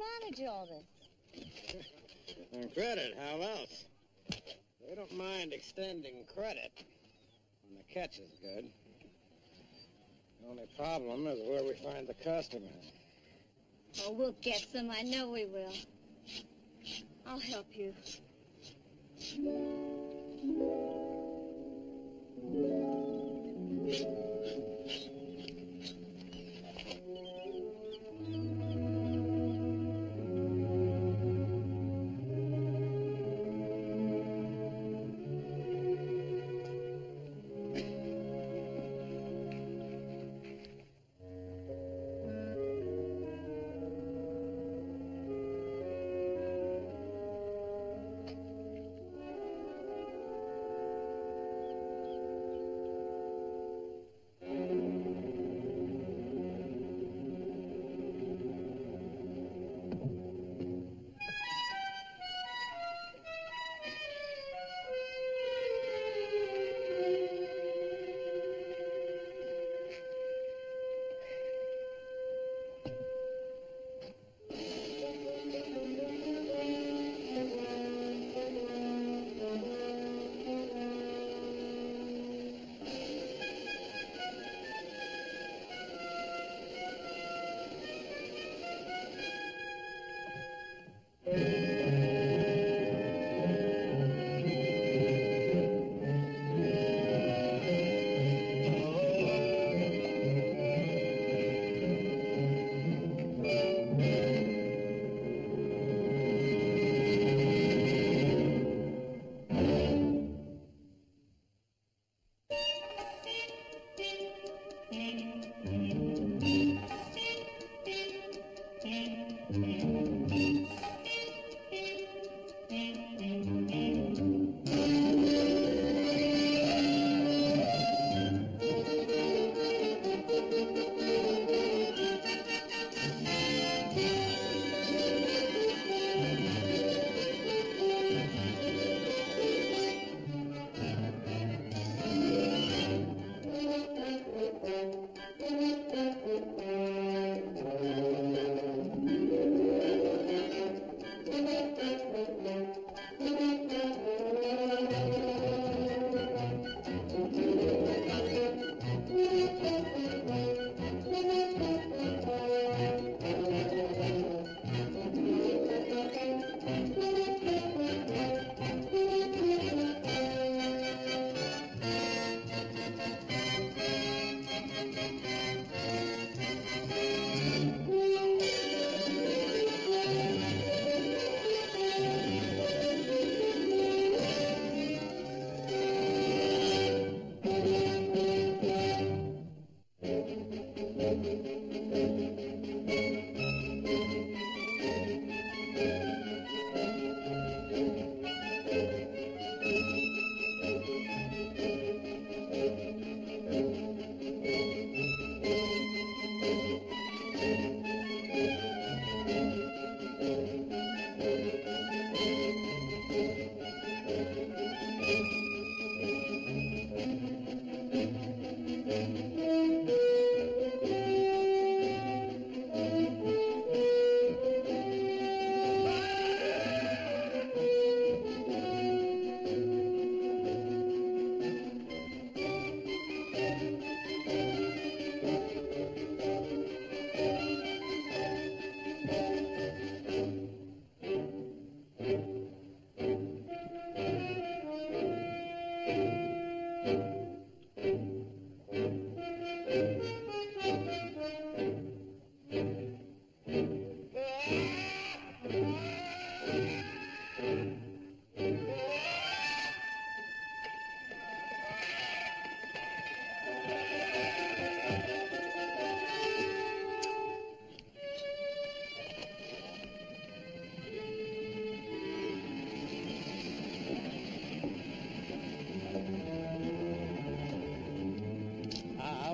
manage all this? On credit, how else? They don't mind extending credit when the catch is good. The only problem is where we find the customers. Oh, we'll get some. I know we will. I'll help you.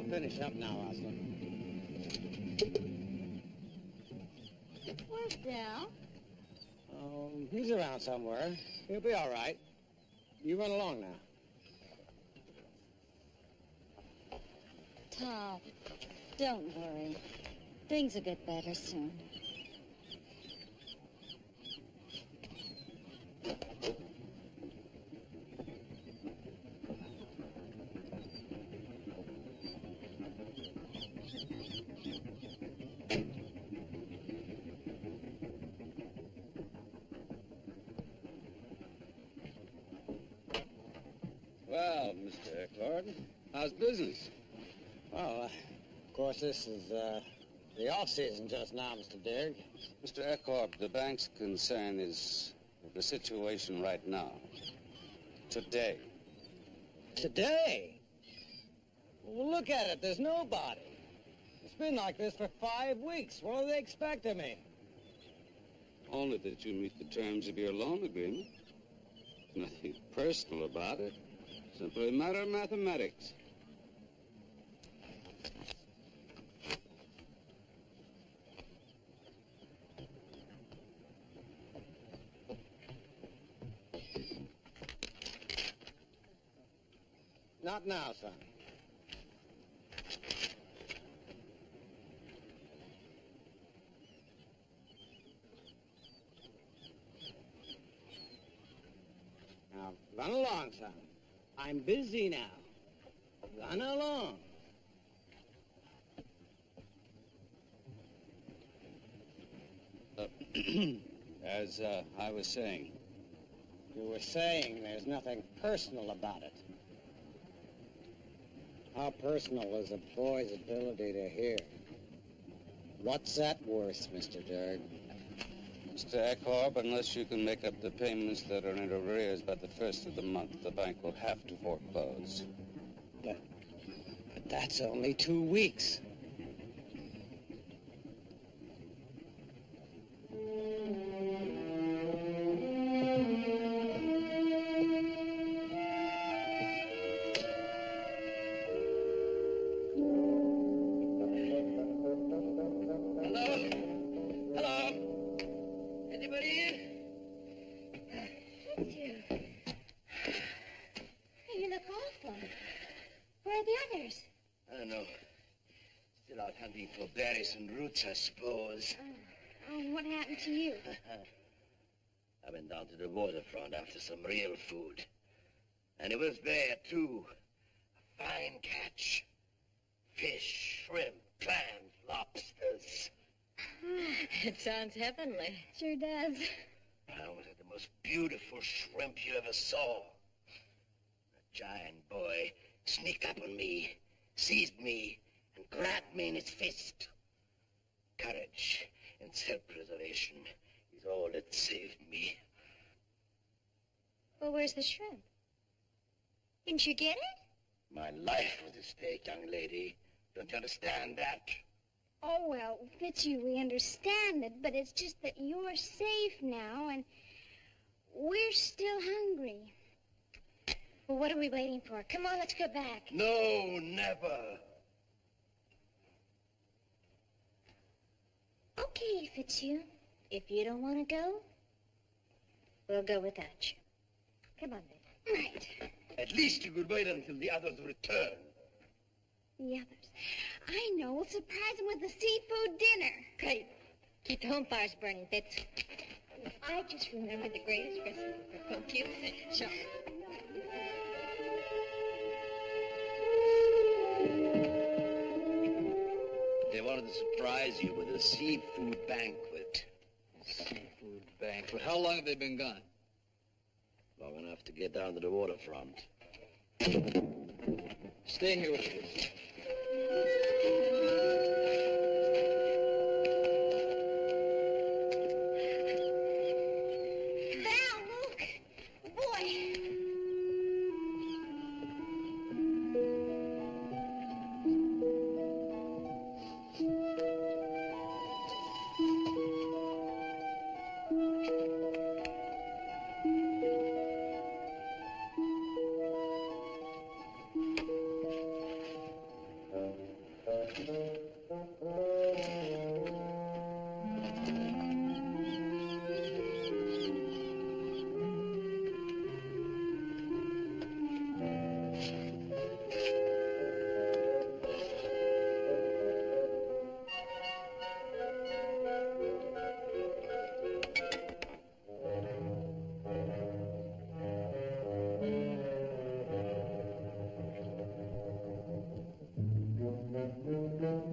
I'll finish up now, Osler. Where's Dal? Um, he's around somewhere. He'll be all right. You run along now. Tom, don't worry. Things will get better soon. Well, How's business? Well, uh, of course, this is uh, the off season just now, Mr. Dirk. Mr. Eckhart, the bank's concern is the situation right now. Today. Today? Well, look at it. There's nobody. It's been like this for five weeks. What do they expect of me? Only that you meet the terms of your loan agreement. Nothing personal about it. Simply a matter of mathematics. Not now, son. Now, run along, son. I'm busy now. Run along. As uh, I was saying, You were saying there's nothing personal about it. How personal is a boy's ability to hear? What's that worth, Mr. Dirk? Mr. Eckhart, unless you can make up the payments that are in arrears by the first of the month, the bank will have to foreclose. But that's only two weeks. Some real food. And it was there, too. A fine catch. Fish, shrimp, clams, lobsters. It sounds heavenly. Sure does. I was at the most beautiful shrimp you ever saw. A giant boy sneaked up on me, seized me, and grabbed me in his fist. Courage and self-preservation is all that saved me. Well, where's the shrimp? Didn't you get it? My life was at stake, young lady. Don't you understand that? Oh, well, Fitzhugh, we understand it, but it's just that you're safe now, and we're still hungry. Well, what are we waiting for? Come on, let's go back. No, never. Okay, Fitzhugh. If you don't want to go, we'll go without you. Come on, then. Right. At least you could wait until the others return. The others. I know. We'll surprise them with a seafood dinner. Great. Keep the home fires burning, Fitz. I just remembered the greatest recipe for cookie. Sure. They wanted to surprise you with a seafood banquet. Seafood banquet. How long have they been gone? Long enough to get down to the waterfront. Stay here with us.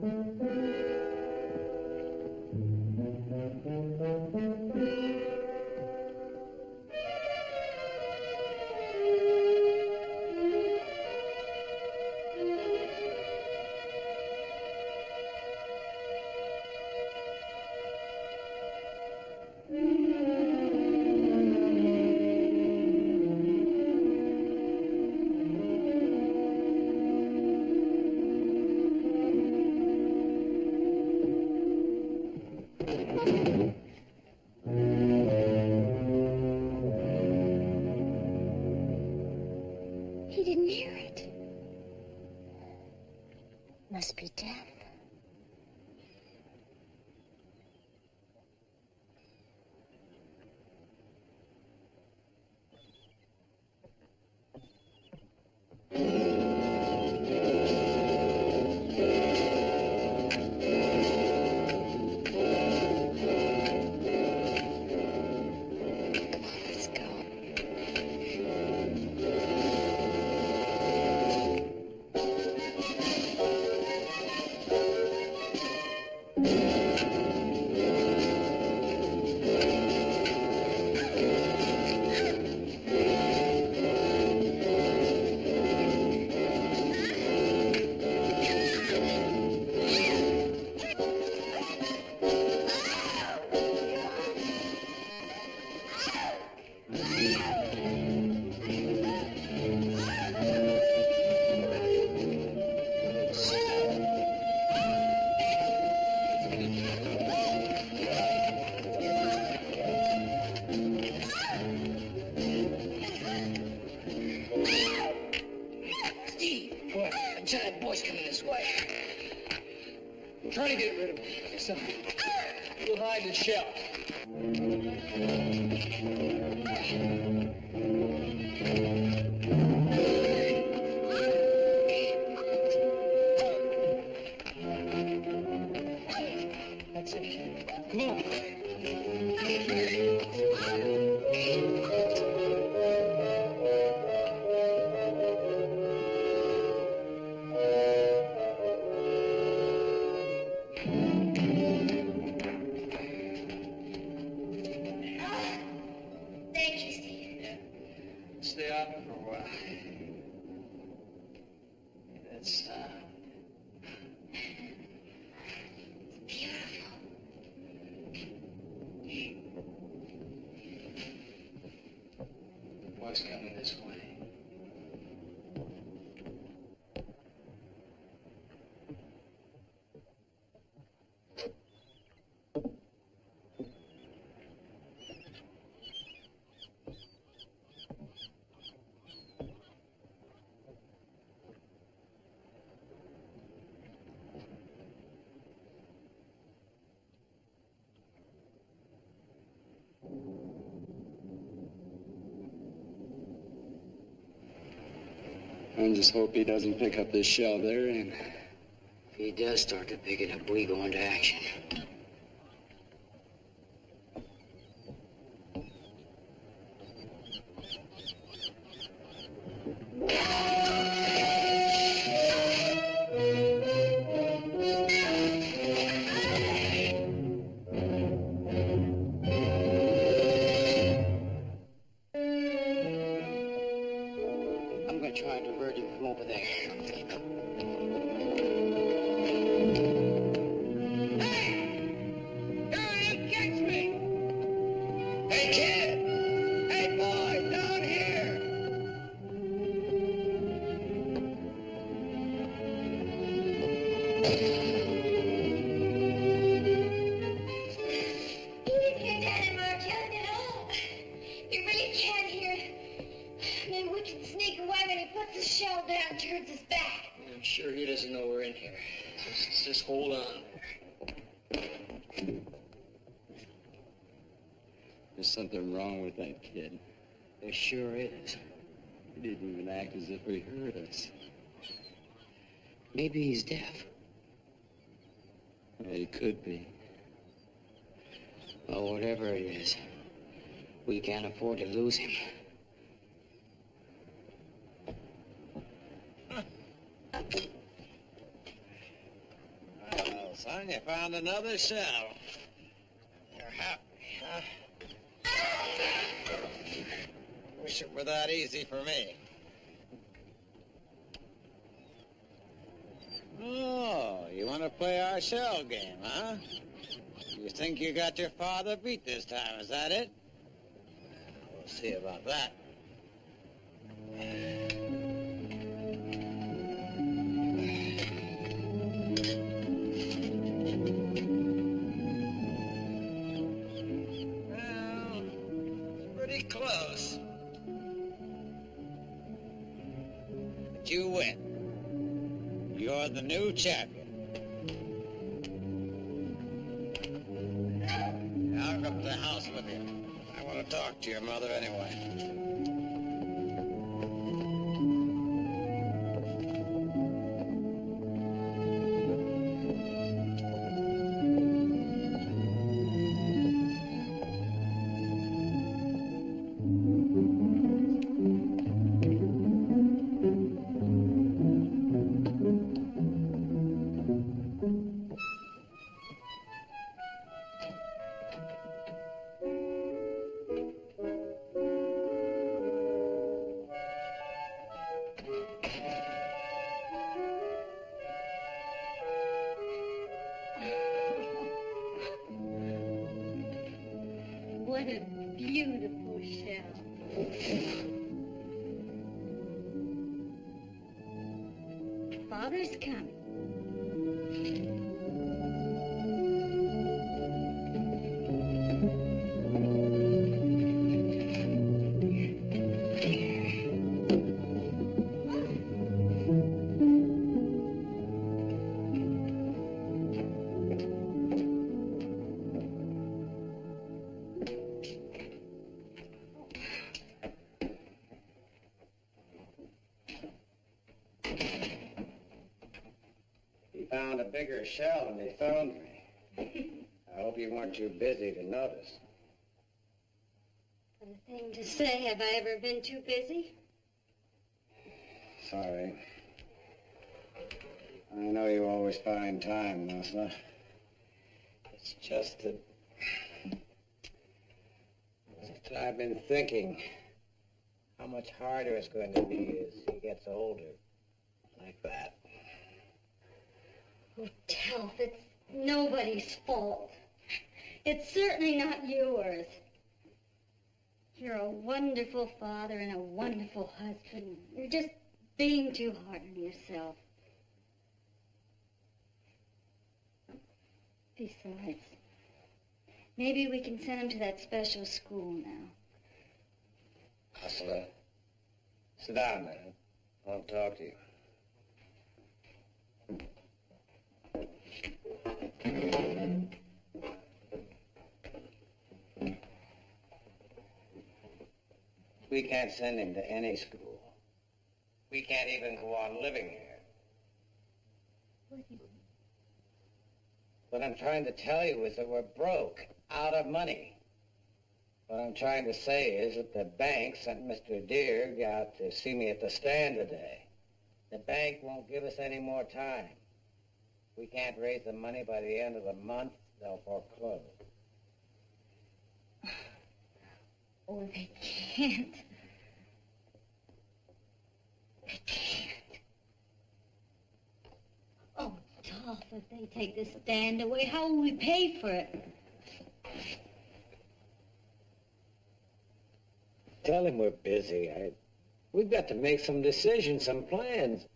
Mm-hmm. I just hope he doesn't pick up this shell they're in. If he does start to pick it up, we go into action. Maybe he's deaf. Yeah, he could be. Well, whatever it is, we can't afford to lose him. Well, son, you found another shell. You're happy, huh? Wish it were that easy for me. Oh, you want to play our shell game, huh? You think you got your father beat this time, is that it? We'll see about that. But bigger shell than he found me. I hope you weren't too busy to notice. What a thing to say. Have I ever been too busy? Sorry. I know you always find time, Ursula. It's just that... Just that I've been thinking how much harder it's going to be as he gets older. Like that. Oh, Telf, it's nobody's fault. It's certainly not yours. You're a wonderful father and a wonderful husband. You're just being too hard on yourself. Besides, maybe we can send him to that special school now. Ursula, sit down, man. I want to talk to you. We can't send him to any school. We can't even go on living here. What I'm trying to tell you is that we're broke, out of money. What I'm trying to say is that the bank sent Mr. Deere out to see me at the stand today. The bank won't give us any more time. We can't raise the money by the end of the month, they'll foreclose. Oh, they can't. They can't. Oh, Dolph, if they take the stand away, how will we pay for it? Tell him we're busy. I, we've got to make some decisions, some plans.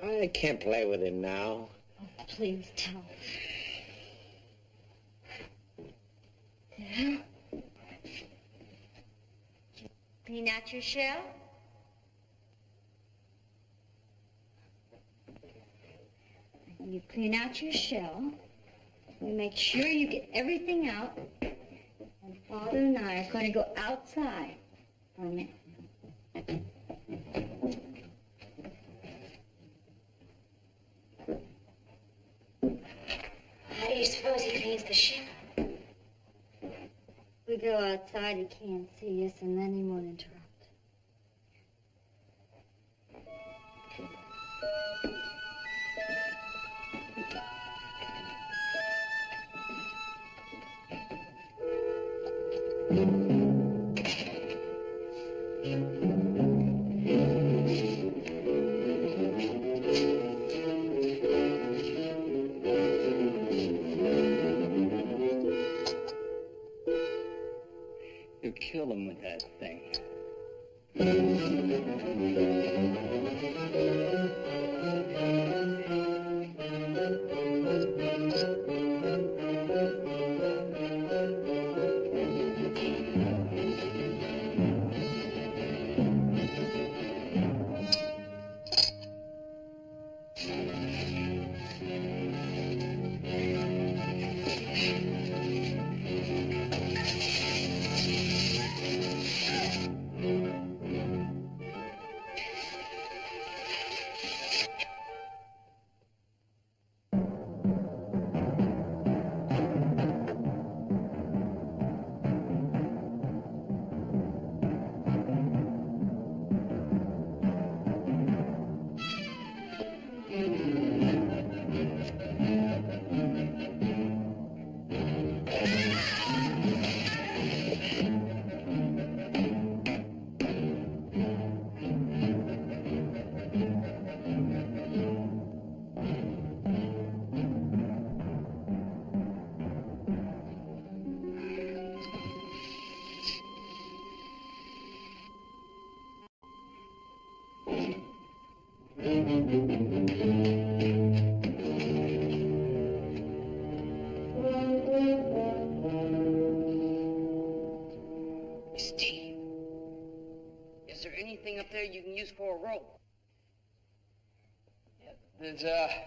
I can't play with him now. Oh, please, Dolph. Well, clean out your shell. You clean out your shell, you make sure you get everything out. And Father and I are going to go outside for a minute. Do you suppose he cleans the ship? We go outside, he can't see us, and then he won't interrupt. You that thing. Yeah, uh, there's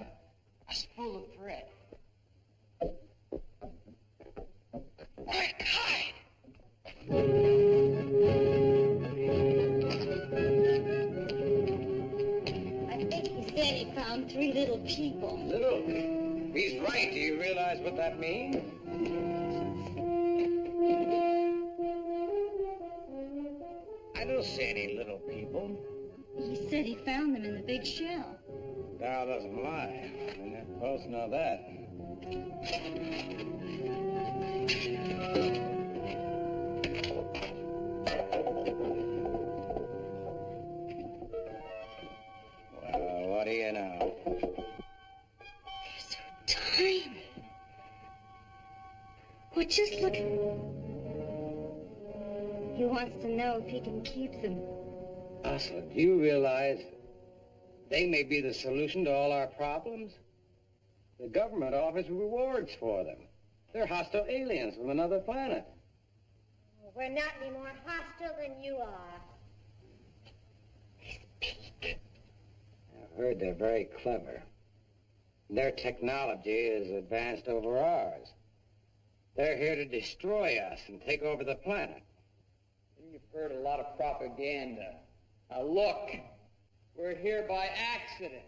tiny. Well, just look. He wants to know if he can keep them. Ursula, do you realize they may be the solution to all our problems? The government offers rewards for them. They're hostile aliens from another planet. We're not any more hostile than you are. They speak. I've heard they're very clever. Their technology is advanced over ours. They're here to destroy us and take over the planet. You've heard a lot of propaganda. Now look, we're here by accident.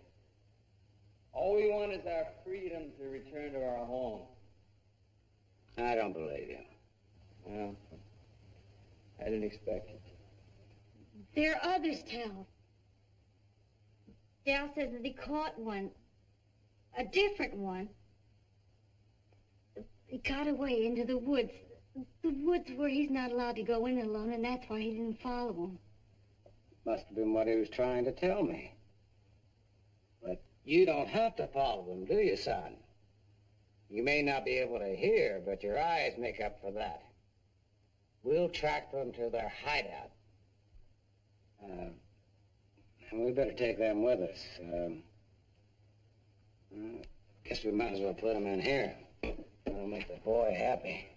All we want is our freedom to return to our home. I don't believe you. Well, I didn't expect it. There are others, Tal. Dal says that he caught one. A different one. He got away into the woods. The woods where he's not allowed to go in alone, and that's why he didn't follow him. Must have been what he was trying to tell me. But you don't have to follow them, do you, son? You may not be able to hear, but your eyes make up for that. We'll track them to their hideout. Uh, and we better take them with us. Um, uh, guess we might as well put him in here. That'll make the boy happy.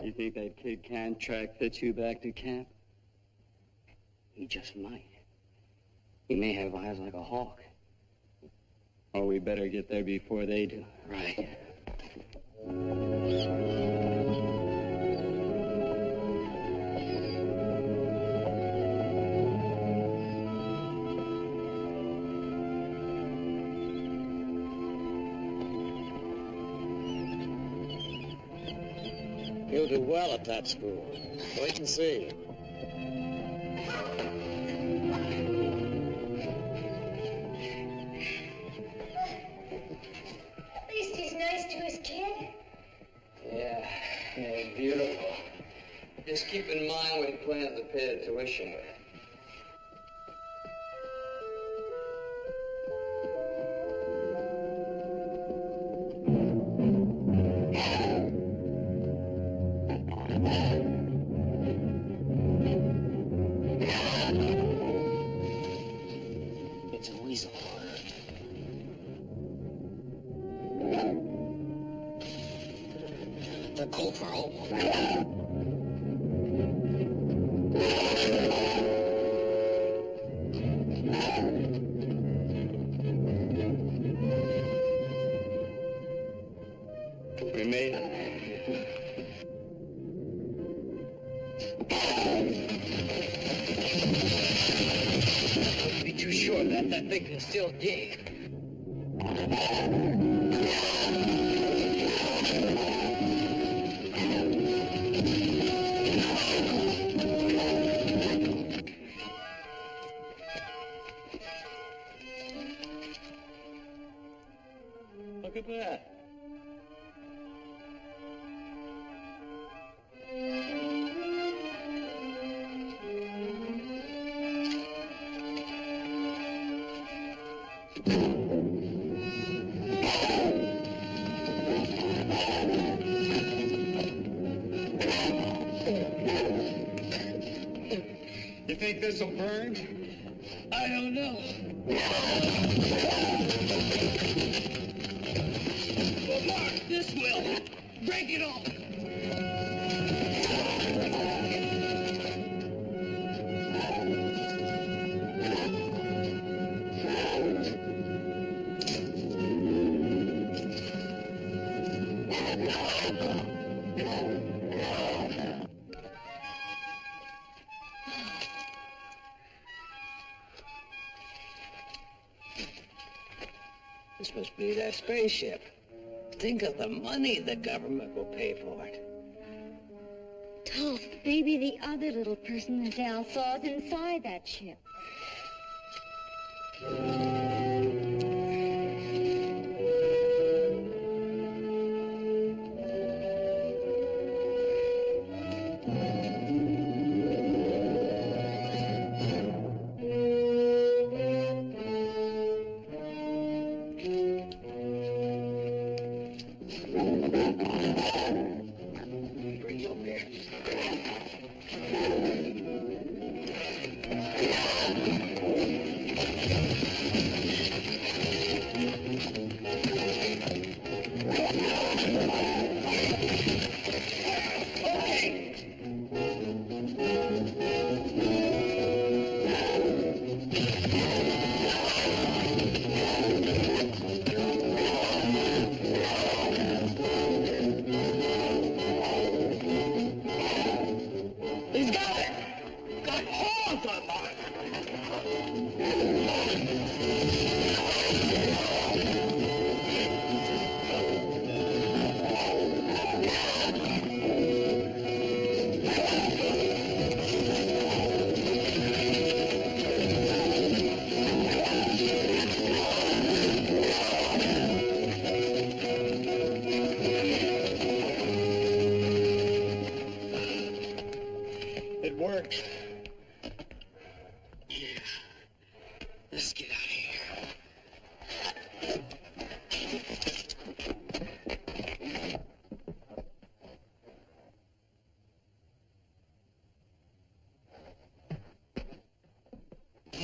You think that kid can track Fitzhugh back to camp? He just might. He may have eyes like a hawk. Or we better get there before they do. Right. He'll do well at that school. Wait and see. Just keep in mind what he plans to pay the tuition with. Money the government will pay for it. Dolph, maybe the other little person that Al saw is inside that ship.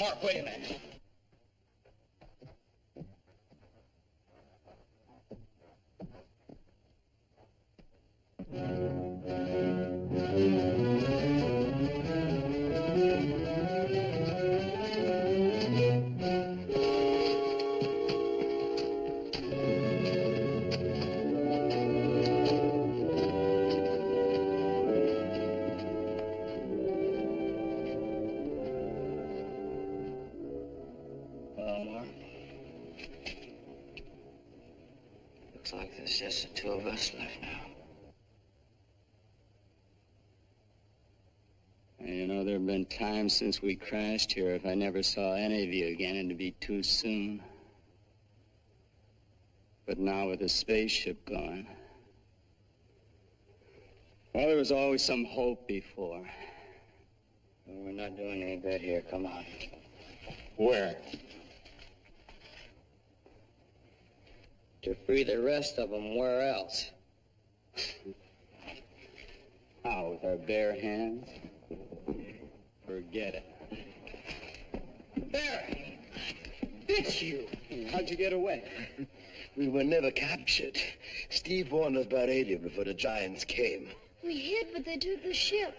Mark, wait a minute. Since we crashed here if I never saw any of you again, it'd be too soon. But now with the spaceship gone. Well, there was always some hope before. Well, we're not doing any good here. Come on. Where? To free the rest of them, where else? How, with our bare hands? Forget it. Barry! It's you! How'd you get away? We were never captured. Steve warned us about Adia before the giants came. We hid, but they took the ship.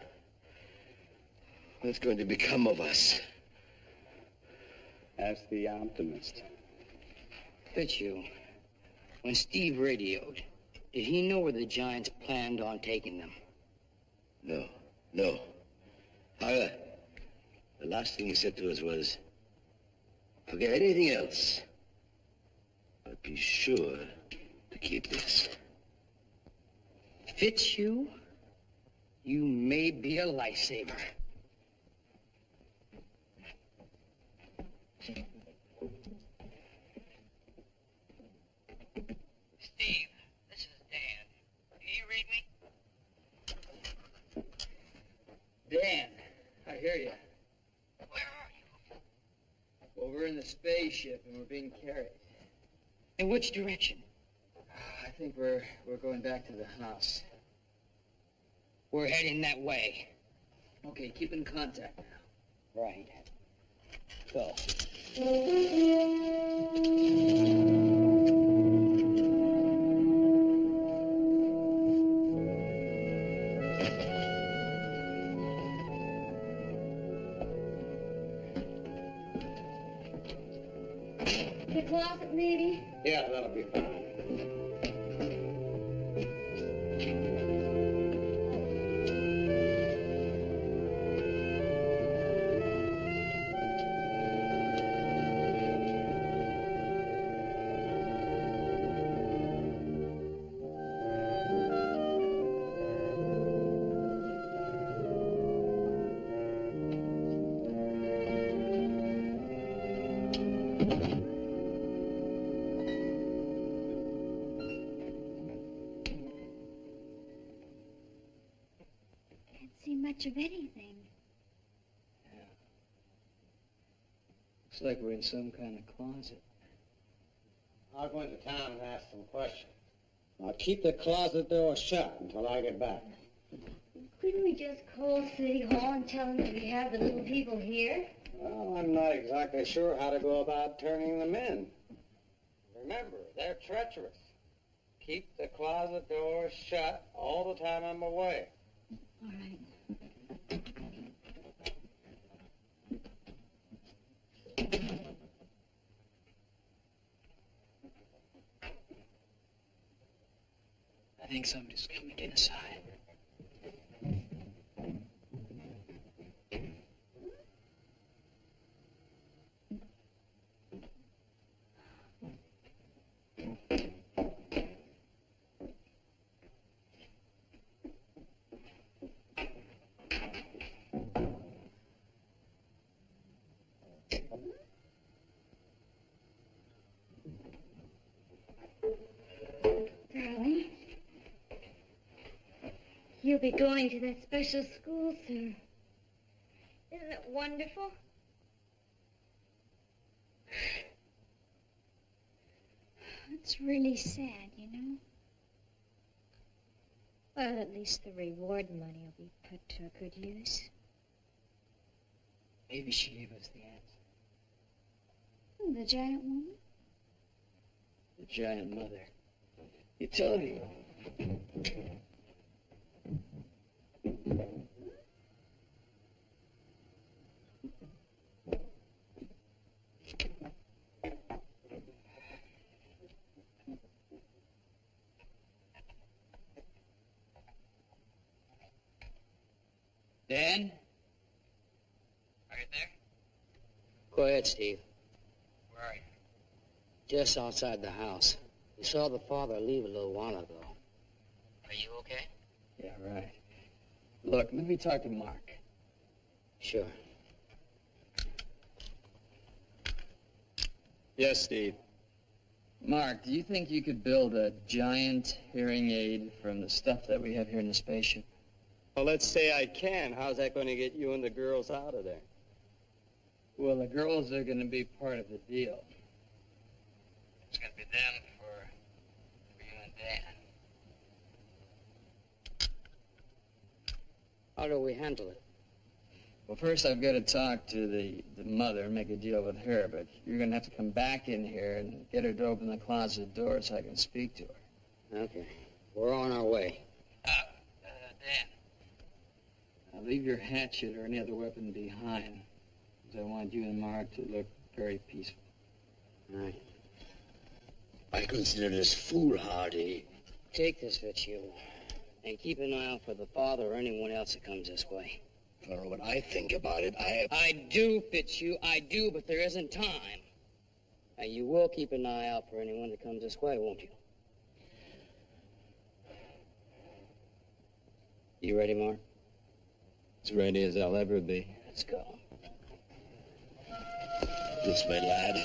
What's going to become of us? Ask the optimist. Fitzhugh, when Steve radioed, did he know where the Giants planned on taking them? No, no. However, the last thing he said to us was, forget anything else, but be sure to keep this. Fitzhugh, you you may be a lifesaver. Steve, this is Dan. Do you read me? Dan, I hear you. Where are you? Well, we're in the spaceship and we're being carried. In which direction? I think we're we're going back to the house. We're heading that way. Okay, keep in contact now. Right. Go. Maybe? Yeah, that'll be fine. Much of anything. Looks like we're in some kind of closet. I'll go into town and ask some questions. Now keep the closet door shut until I get back. Couldn't we just call City Hall and tell them that we have the little people here? Well, I'm not exactly sure how to go about turning them in. Remember, they're treacherous. Keep the closet door shut all the time I'm away. All right. I think somebody's coming inside. You'll be going to that special school soon. Isn't it wonderful? It's really sad, you know. Well, at least the reward money will be put to a good use. Maybe she gave us the answer. Hmm, the giant woman? The giant mother. Utility. Dan? Are you there? Go ahead, Steve. Where are you? Just outside the house. We saw the father leave a little while ago. Are you okay? Yeah, right. Look, let me talk to Mark. Sure. Yes, Steve. Mark, do you think you could build a giant hearing aid from the stuff that we have here in the spaceship? Well, let's say I can. How's that going to get you and the girls out of there? Well, the girls are going to be part of the deal. It's gonna be them for, for you and Dan. How do we handle it? Well, first I've got to talk to the, the mother and make a deal with her, but you're going to have to come back in here and get her to open the closet door so I can speak to her. Okay. We're on our way. Uh, uh, Dan. Now, leave your hatchet or any other weapon behind, 'cause I want you and Mark to look very peaceful. All right. I consider this foolhardy. Take this, Fitzhugh, and keep an eye out for the father or anyone else that comes this way. But when I think about it, I... I do, Fitzhugh, I do, but there isn't time. And you will keep an eye out for anyone that comes this way, won't you? You ready, Mark? As ready as I'll ever be. Let's go. This way, lad.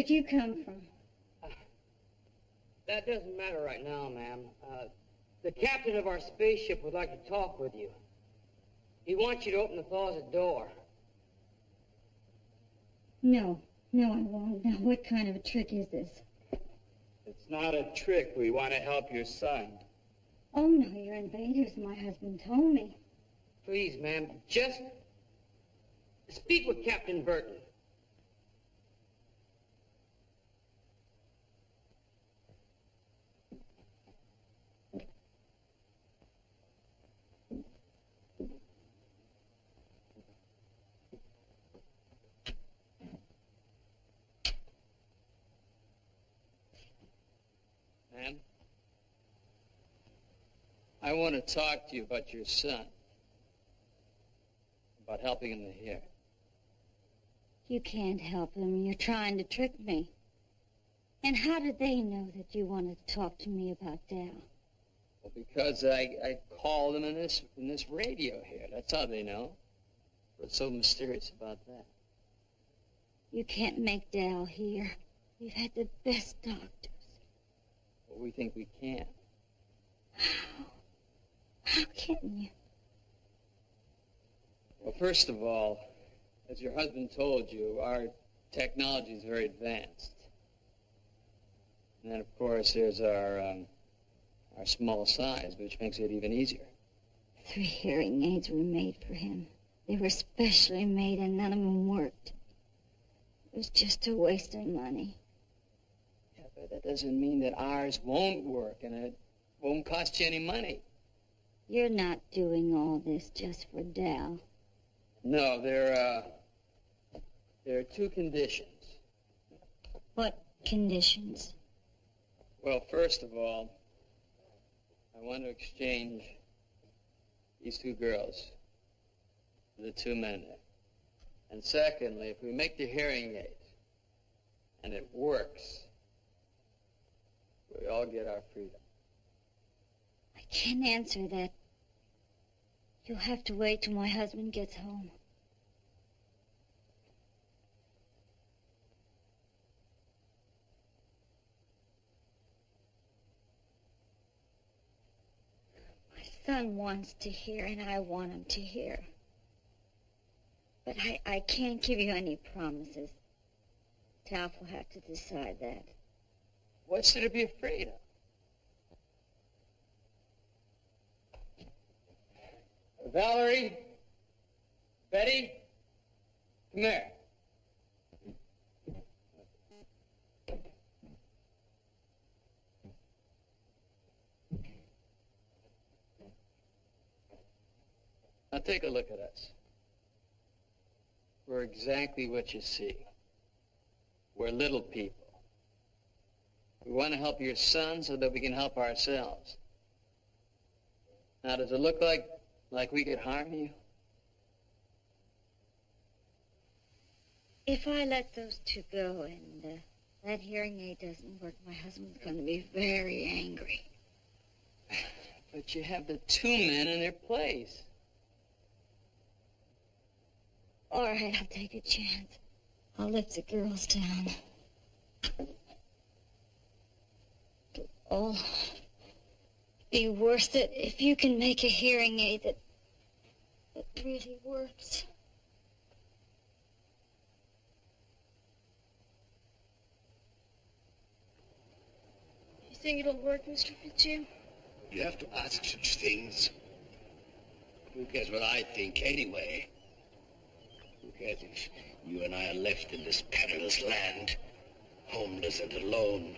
Did you come from? That doesn't matter right now, ma'am. Uh, the captain of our spaceship would like to talk with you. He wants you to open the closet door. No, no, I won't. Now, what kind of a trick is this? It's not a trick. We want to help your son. Oh, no, you're invaders. My husband told me. Please, ma'am, just speak with Captain Burton. Ma'am? I want to talk to you about your son. About helping him to hear. You can't help him. You're trying to trick me. And how did they know that you wanted to talk to me about Dal? Well, because I, I called him in this in this radio here. That's how they know. What's so mysterious about that? You can't make Dal hear. We've had the best doctors. Well, we think we can. How? Can you? Well, first of all, as your husband told you, our technology is very advanced. And then, of course, there's our um, our small size, which makes it even easier. Three hearing aids were made for him. They were specially made, and none of them worked. It was just a waste of money. Yeah, but that doesn't mean that ours won't work, and it won't cost you any money. You're not doing all this just for Dal. No, there uh, there are two conditions. What conditions? Well, first of all, I want to exchange these two girls for the two men there. And secondly, if we make the hearing aid and it works, we all get our freedom. I can't answer that. You'll have to wait till my husband gets home. My son wants to hear, and I want him to hear. But I, I can't give you any promises. Tal will have to decide that. What's there to be afraid of? Valerie? Betty? Come here. Now take a look at us. We're exactly what you see. We're little people. We want to help your son so that we can help ourselves. Now, does it look like like we could harm you? If I let those two go and uh, that hearing aid doesn't work, my husband's going to be very angry. But you have the two men in their place. All right, I'll take a chance. I'll let the girls down. Oh, be worth it if you can make a hearing aid that, that really works. You think it'll work, Mr. Fitzhugh? You have to ask such things. Who cares what I think anyway? Who cares if you and I are left in this perilous land, homeless and alone?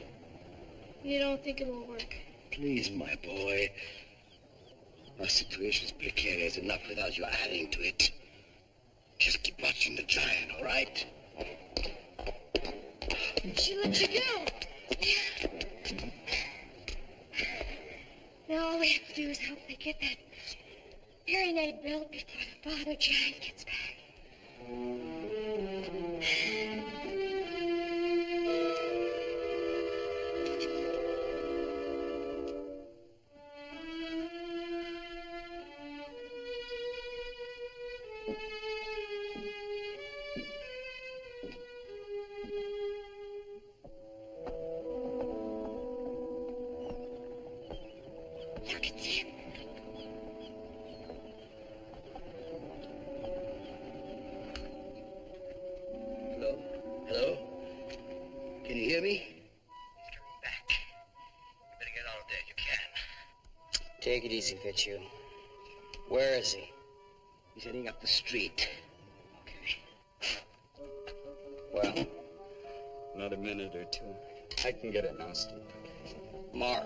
You don't think it'll work? Please, my boy. Our situation's precarious enough without you adding to it. Just keep watching the giant, all right? She let you go. Now all we have to do is hope they get that hearing aid built before the father giant gets back. Take it easy, Fitzhugh. Where is he? He's heading up the street. Okay. Well, Another minute or two. I can get it now, Steve. Mark,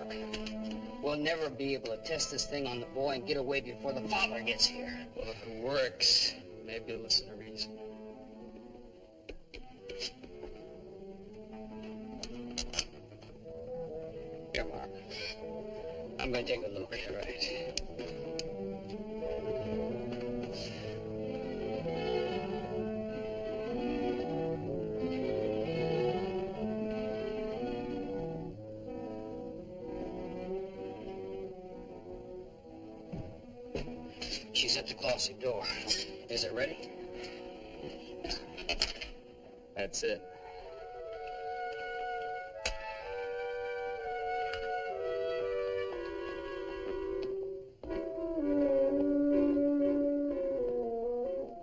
we'll never be able to test this thing on the boy and get away before the father gets here. Well, if it works, maybe you'll listen to reason. She's at the closet door. Is it ready? That's it.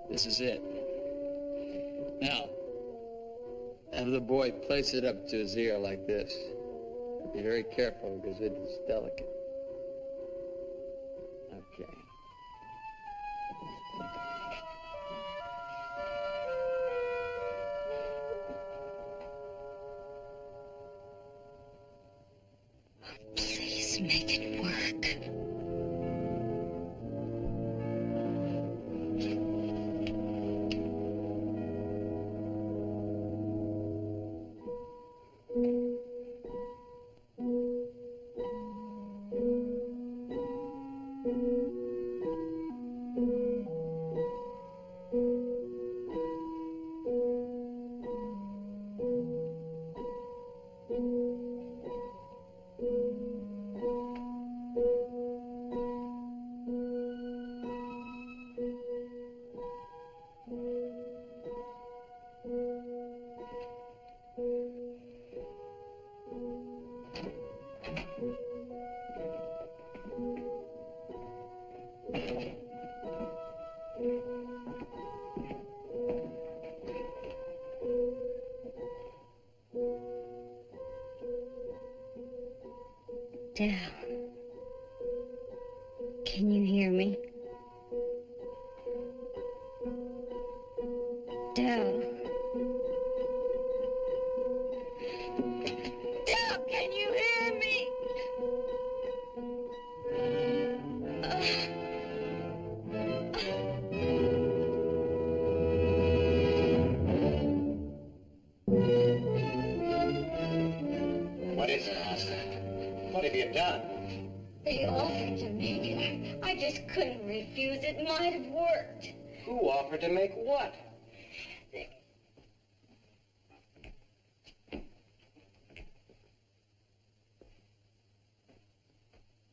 This is it. Now, have the boy place it up to his ear like this. Be very careful because it is delicate.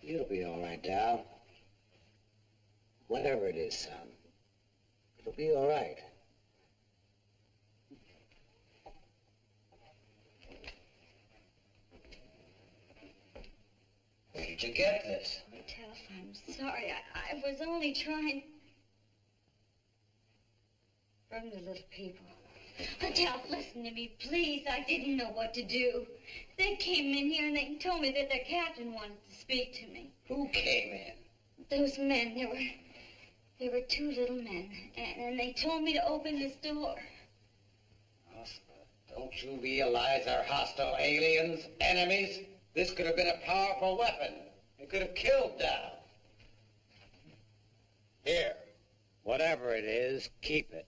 You'll be all right, Dal. Whatever it is, son. It'll be all right. Where did you get this? Tell I'm sorry. I, I was only trying. From the little people. Adele, listen to me, please. I didn't know what to do. They came in here and they told me that their captain wanted to speak to me. Who came in? Those men, there were, there were two little men, and, and they told me to open this door. Oscar, Don't you realize they're hostile aliens, enemies? This could have been a powerful weapon. It could have killed Dal. Here, whatever it is, keep it.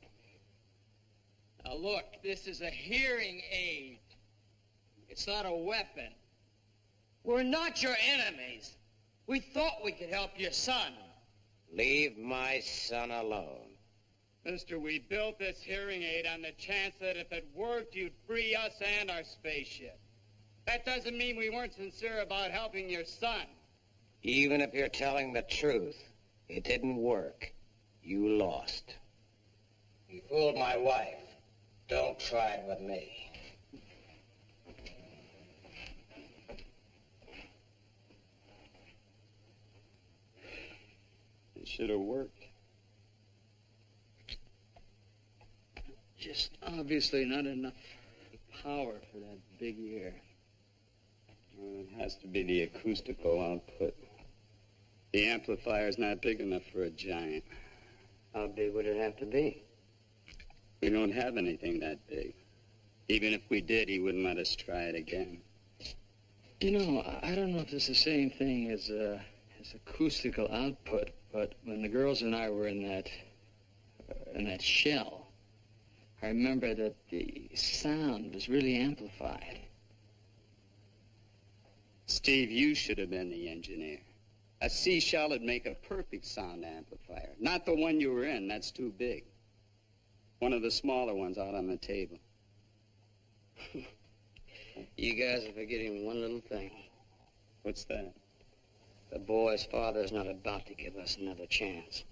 Now look, this is a hearing aid. It's not a weapon. We're not your enemies. We thought we could help your son. Leave my son alone. Mister, we built this hearing aid on the chance that if it worked, you'd free us and our spaceship. That doesn't mean we weren't sincere about helping your son. Even if you're telling the truth, it didn't work. You lost. You fooled my wife. Don't try it with me. It should have worked. Just obviously not enough. power for that big ear? Well, it has to be the acoustical output. The amplifier's not big enough for a giant. How big would it have to be? We don't have anything that big. Even if we did, he wouldn't let us try it again. You know, I- don't know if it's the same thing as, uh, as acoustical output, but when the girls and I were in that, uh, in that shell, I remember that the sound was really amplified. Steve, you should have been the engineer. A seashell would make a perfect sound amplifier. Not the one you were in, that's too big. One of the smaller ones out on the table. You guys are forgetting one little thing. What's that? The boy's father's not about to give us another chance.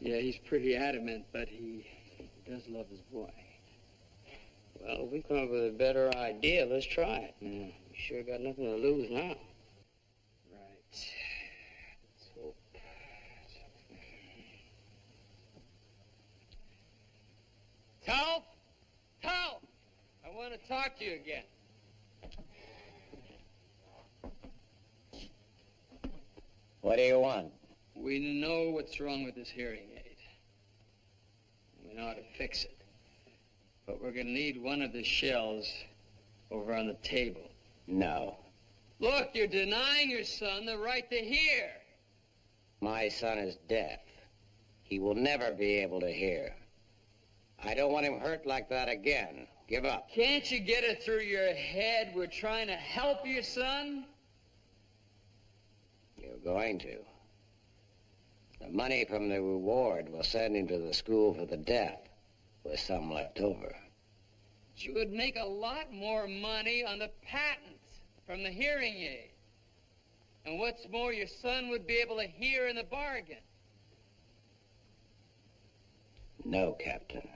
Yeah, he's pretty adamant, but he, he does love his boy. Well, if we come up with a better idea, let's try it. Yeah. We sure got nothing to lose now. Right. Let's hope. Tal? Tal! I want to talk to you again. What do you want? We know what's wrong with this hearing aid. We know how to fix it. But we're going to need one of the shells over on the table. No. Look, you're denying your son the right to hear. My son is deaf. He will never be able to hear. I don't want him hurt like that again. Give up. Can't you get it through your head we're trying to help your son? You're going to. The money from the reward will send him to the school for the deaf, with some left over. You would make a lot more money on the patents from the hearing aid. And what's more, your son would be able to hear in the bargain. No, Captain.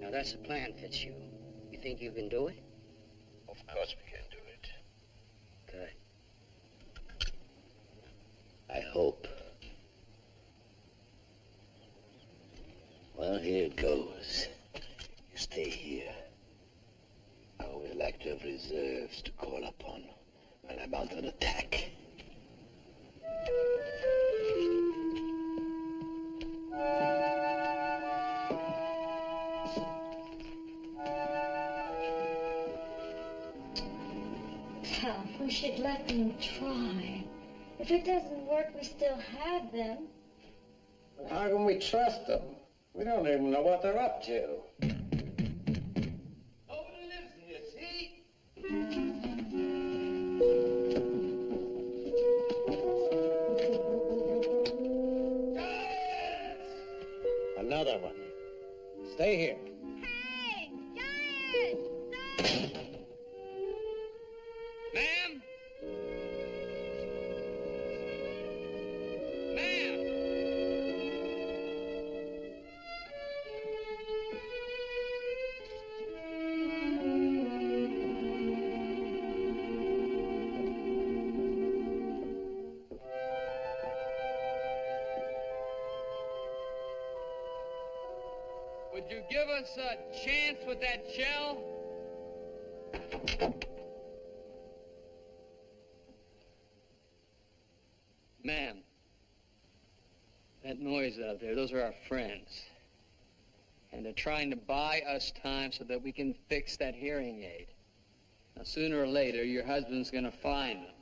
Now, that's the plan, Fitzhugh. You think you can do it? Of course we can do it. Good. I hope. Well, here it goes. You stay here. I always like to have reserves to call upon when I mount an attack. Well, we should let them try. If it doesn't work, we still have them. But how can we trust them? We don't even know what they're up to. Another one. Stay here. Trying to buy us time so that we can fix that hearing aid. Now, sooner or later, your husband's going to find them.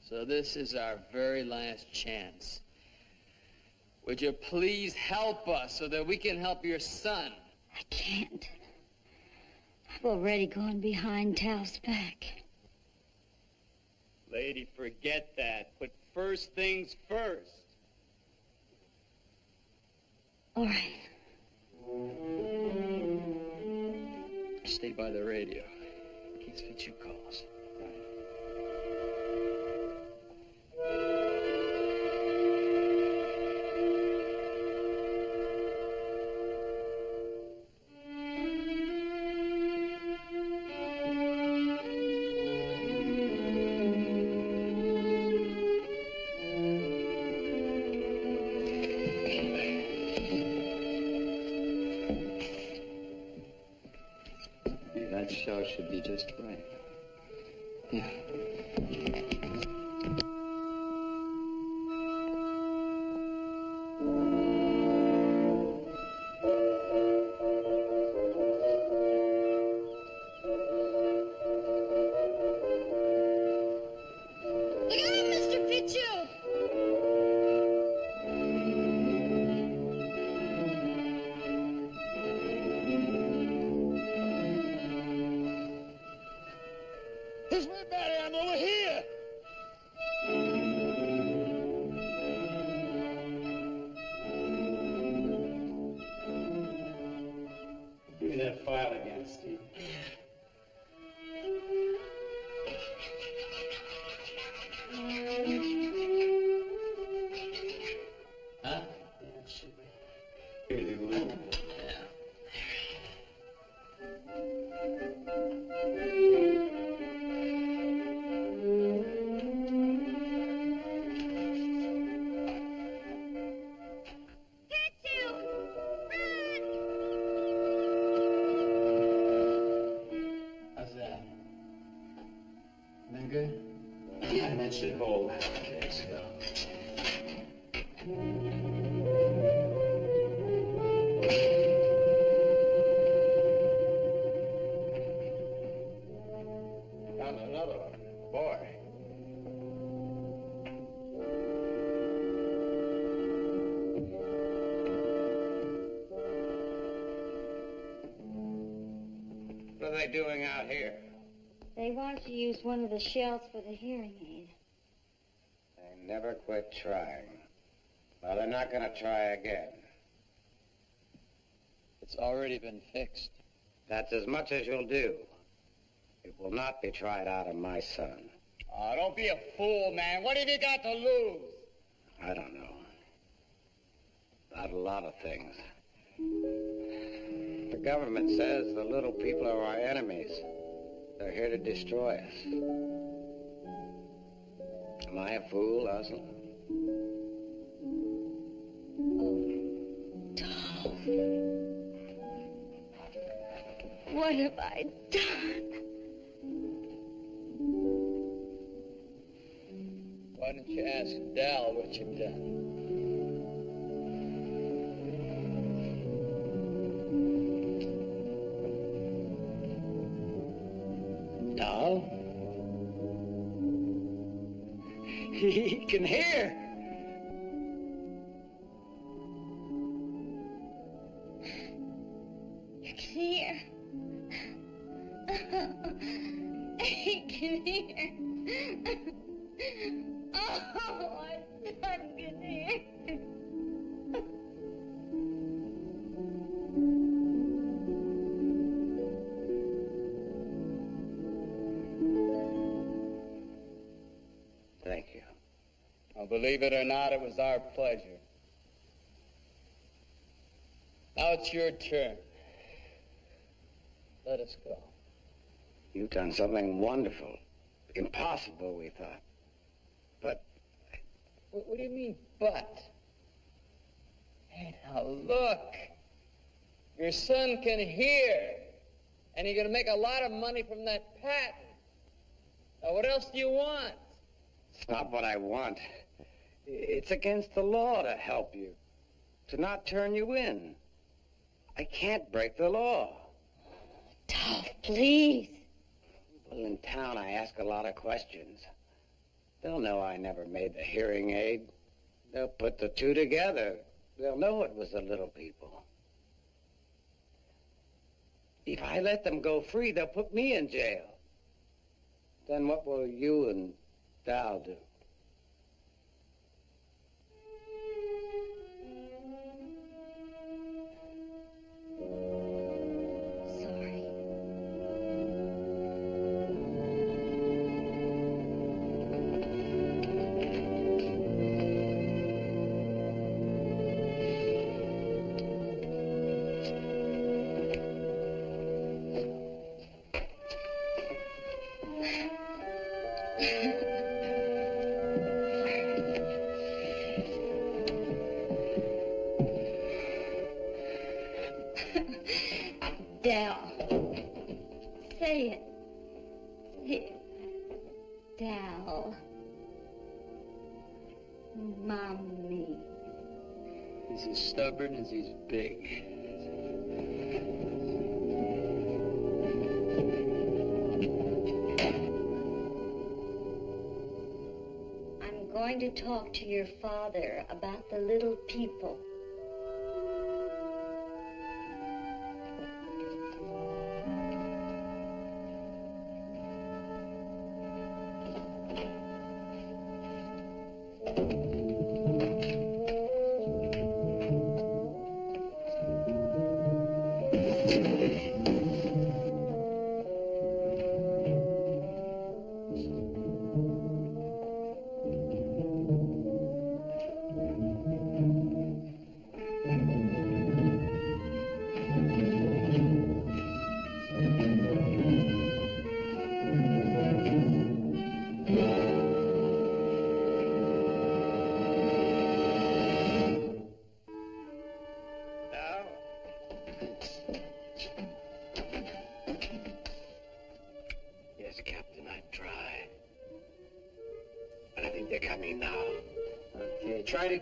So this is our very last chance. Would you please help us so that we can help your son? I can't. I've already gone behind Tal's back. Lady, forget that. Put first things first. All right. Stay by the radio. In case Fitzhugh calls. That file against Steve. They doing out here? They want to use one of the shells for the hearing aid. They never quit trying. Well, they're not going to try again. It's already been fixed. That's as much as you'll do. It will not be tried out on my son. Oh, don't be a fool, man. What have you got to lose? I don't know. About a lot of things. Government says the little people are our enemies. They're here to destroy us. Am I a fool, Ursula? Can hear. Well, believe it or not, it was our pleasure. Now it's your turn. Let us go. You've done something wonderful. Impossible, we thought. But What, what do you mean, but? Hey, now look. Your son can hear, and you're going to make a lot of money from that patent. Now, what else do you want? it's not what I want. It's against the law to help you, to not turn you in. I can't break the law. Dolph, please. Well, in town, I ask a lot of questions. They'll know I never made the hearing aid. They'll put the two together. They'll know it was the little people. If I let them go free, they'll put me in jail. Then what will you and Dal do?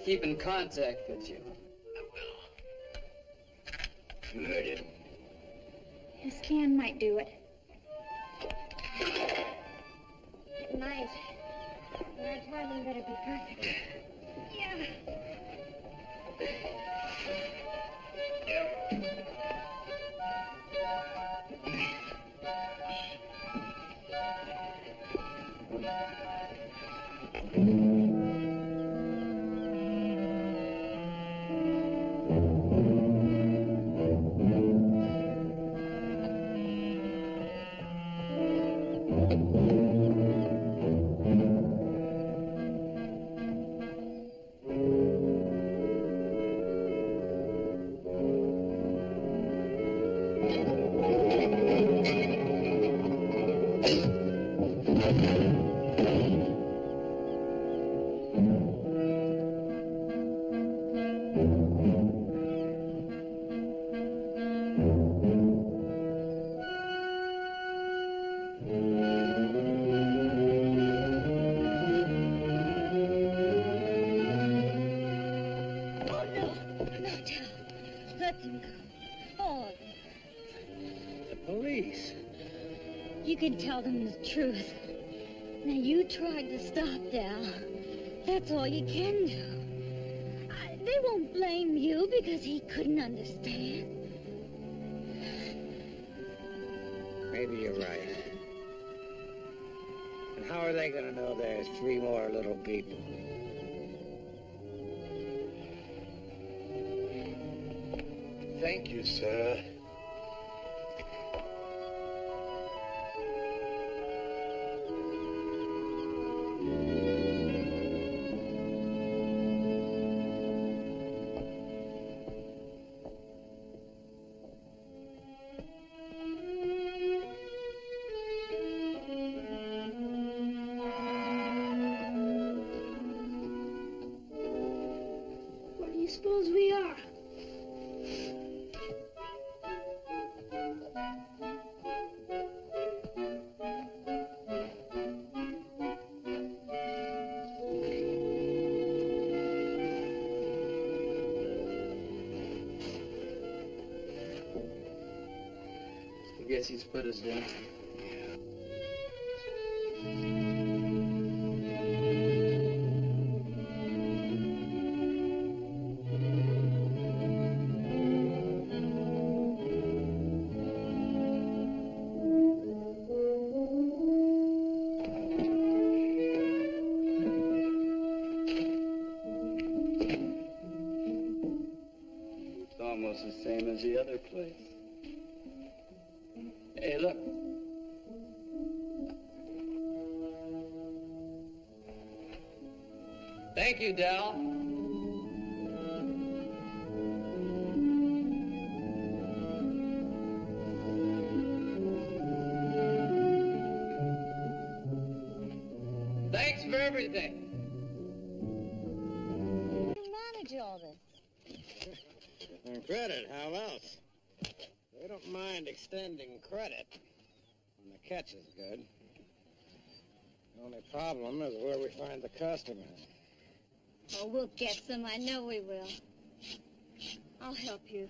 keep in contact with you. I will. You heard him. His can might do it. truth. he's put us down. Get some. I know we will. I'll help you.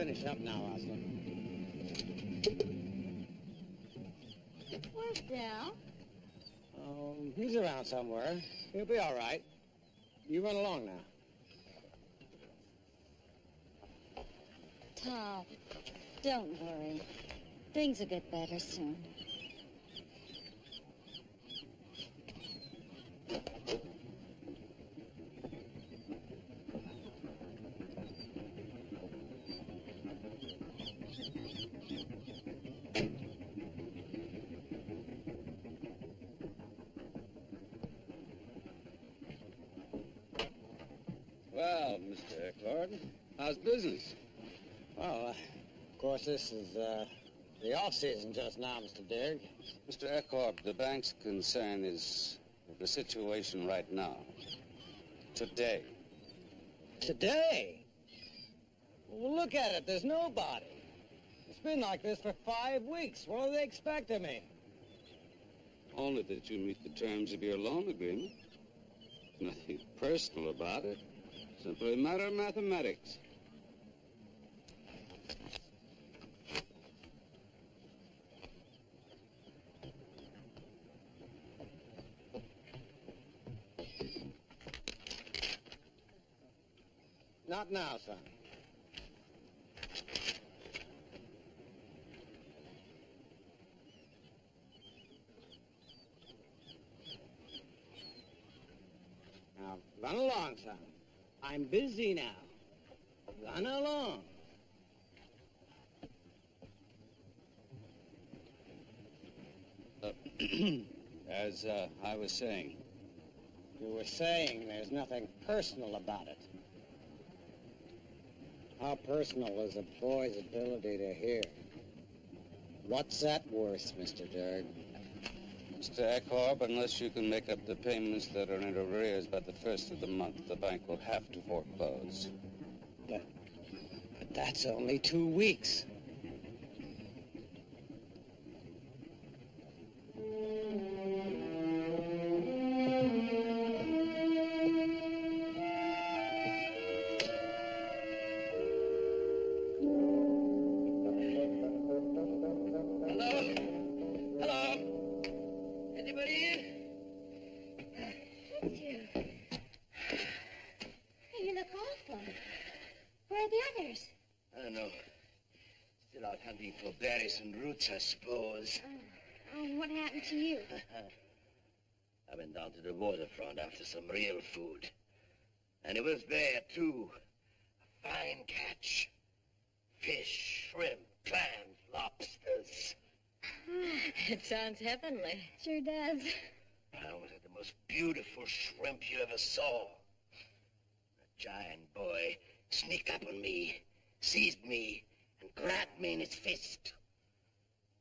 Finish up now, Osler. Where's Dal? Um, he's around somewhere. He'll be all right. You run along now. Tom, don't worry. Things will get better soon. Well, Mr. Eckhart, how's business? Well, uh, of course, this is uh, season just now, Mr. Derg. Mr. Eckhart, the bank's concern is the situation right now. Today. Today? Well, look at it. There's nobody. It's been like this for five weeks. What do they expect of me? Only that you meet the terms of your loan agreement. Nothing personal about it. Simply a matter of mathematics. Not now, son. Now, run along, son. I'm busy now. Run along. Uh, as uh, I was saying, You were saying there's nothing personal about it. How personal is a boy's ability to hear? What's that worth, Mr. Derg? Mr. Eckhart, unless you can make up the payments that are in arrears by the first of the month, the bank will have to foreclose. But, But that's only two weeks. Some real food. And it was there, too. A fine catch. Fish, shrimp, clams, lobsters. It sounds heavenly. Sure does. I was at the most beautiful shrimp you ever saw. A giant boy sneaked up on me, seized me, and grabbed me in his fist.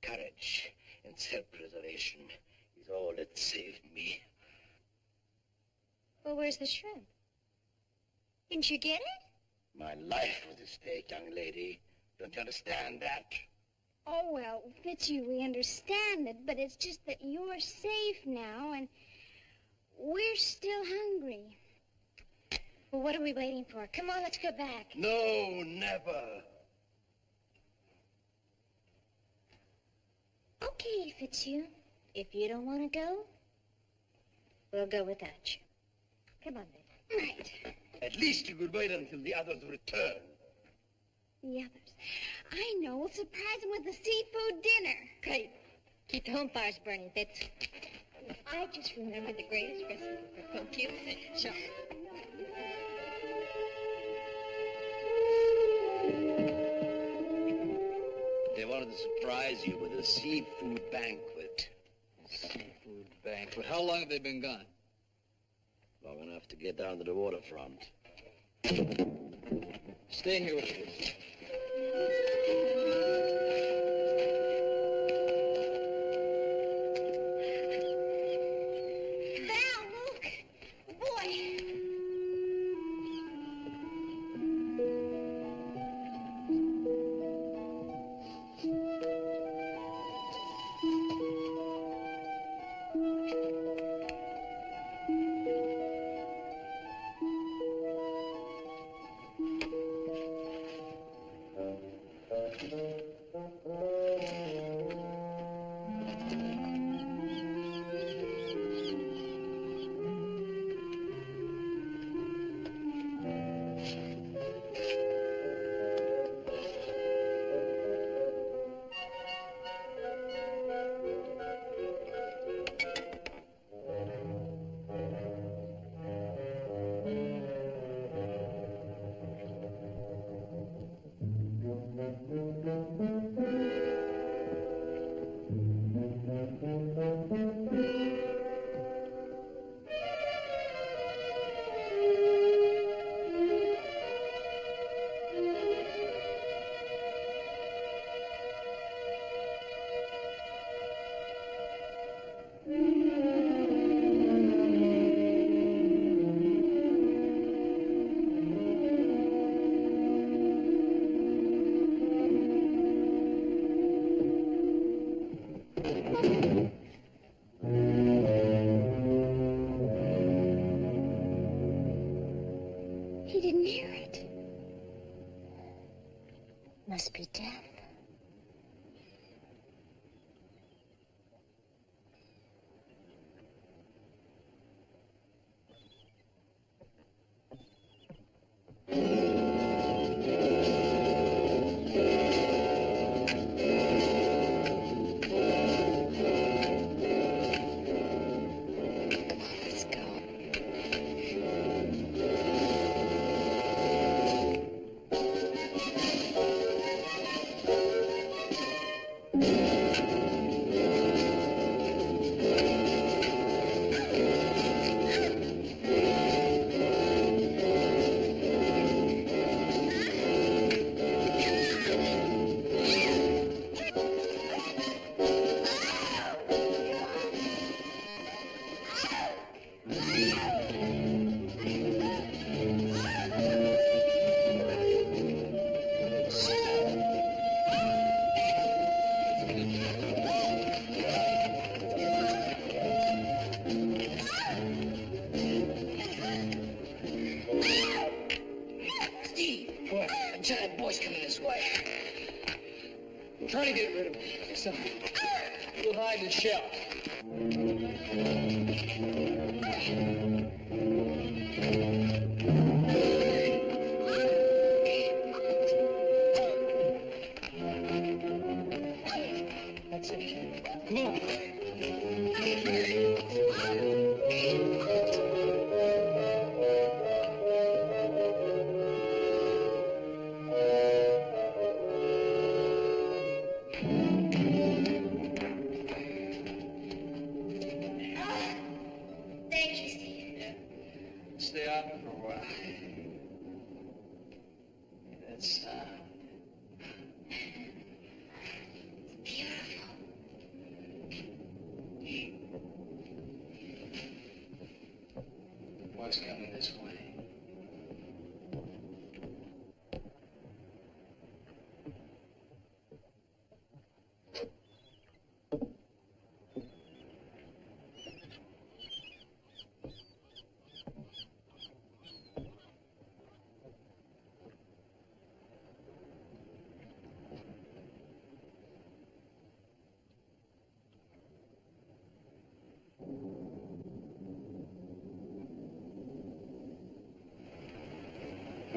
Courage and self-preservation is all that saved me. Well, where's the shrimp? Didn't you get it? My life was at stake, young lady. Don't you understand that? Oh, well, Fitzhugh, we understand it, but it's just that you're safe now, and we're still hungry. Well, what are we waiting for? Come on, let's go back. No, never. Okay, Fitzhugh. If you don't want to go, we'll go without you. Come on, then. Right. At least you could wait until the others return. The others. I know. We'll surprise them with a seafood dinner. Great. Keep the home fires burning, Fitz. I just remembered the greatest recipe for cooking. Sure. They wanted to surprise you with a seafood banquet. Seafood banquet. How long have they been gone? Long enough to get down to the waterfront. Stay here with me.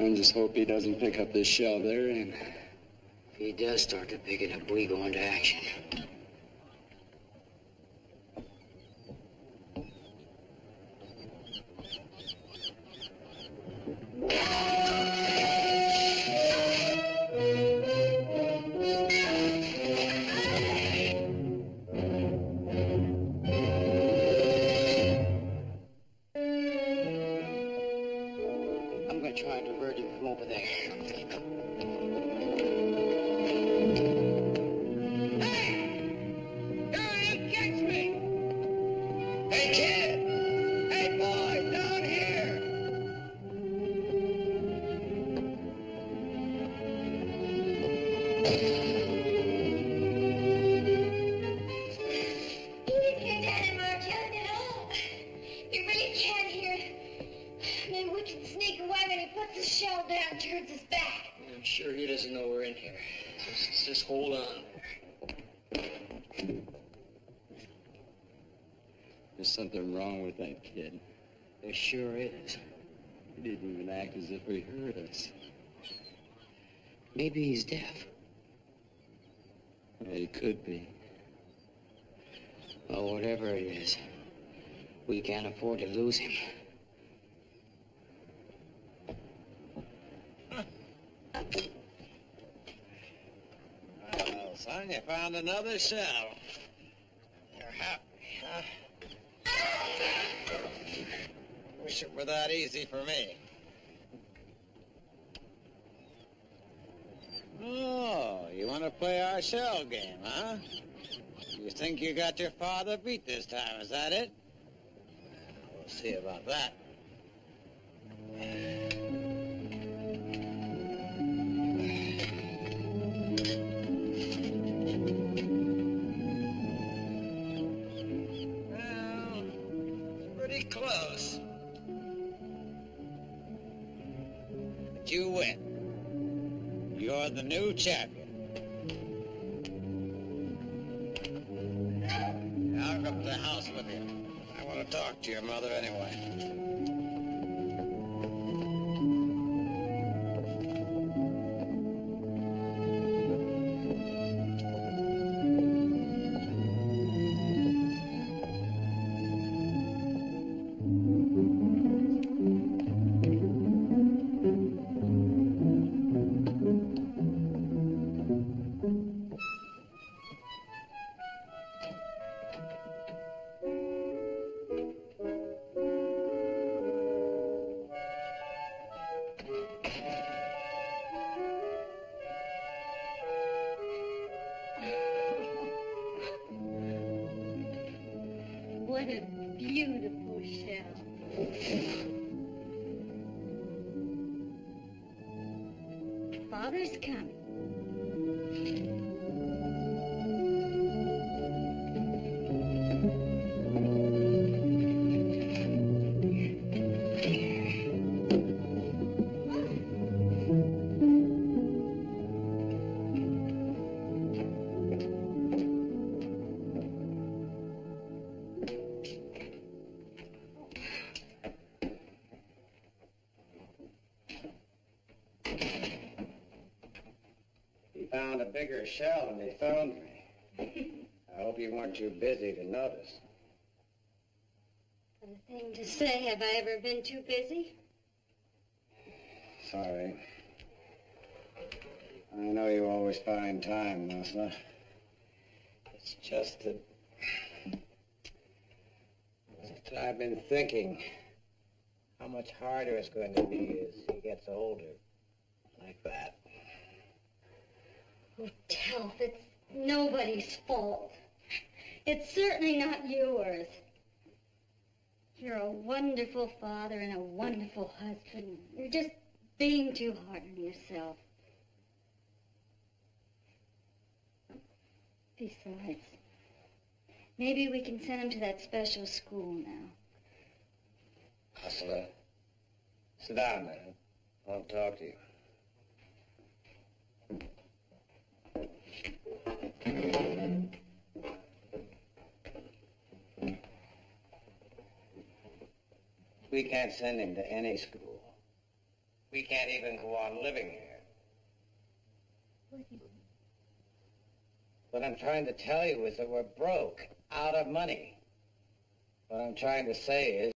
Just hope he doesn't pick up this shell they're in. If he does start to pick it up, we go into action. Maybe he's deaf. Yeah, he could be. Well, whatever it is, we can't afford to lose him. Well, son, you found another shell. You're happy, huh? Wish it were that easy for me. Oh, you want to play our shell game, huh? You think you got your father beat this time, is that it? We'll see about that. Bigger shell than he found me. I hope you weren't too busy to notice. What a thing to say. Have I ever been too busy? Sorry. I know you always find time, Ursula. It's just that... just that I've been thinking how much harder it's going to be as he gets older. Like that. Oh, it's nobody's fault. It's certainly not yours. You're a wonderful father and a wonderful husband. You're just being too hard on yourself. Besides, maybe we can send him to that special school now. Ursula, sit down, man. I want to talk to you. We can't send him to any school. We can't even go on living here. What I'm trying to tell you is that we're broke, out of money. What I'm trying to say is